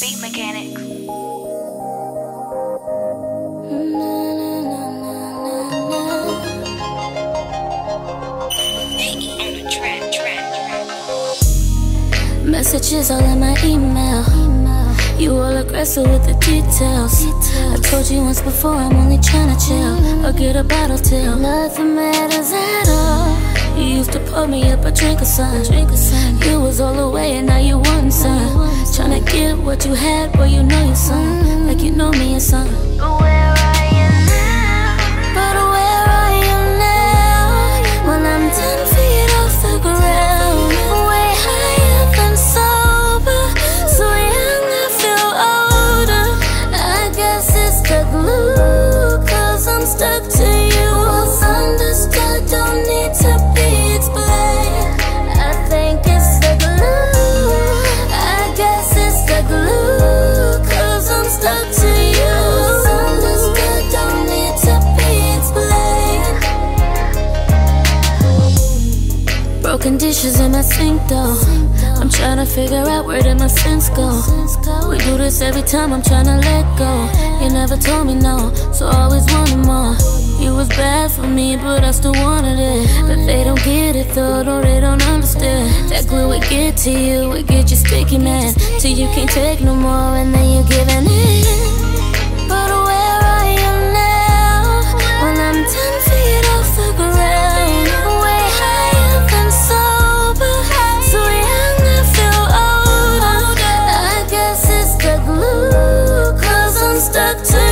Beat mechanics. Messages all in my email. You all aggressive with the details. I told you once before, I'm only trying to chill or get a bottle till nothing matters at all. You used to pour me up a drink or something. You was all away and now you want some. Trying to what you had, boy, you know you're something. Like you know me something. But where dishes in my sink though. I'm trying to figure out where did my sense go. We do this every time I'm trying to let go. You never told me no, so I always wanted more. You was bad for me, but I still wanted it. But they don't get it though, no, they don't understand. That glue would get to you, it get you sticky, man. Till you can't take no more, and then you're giving stuck to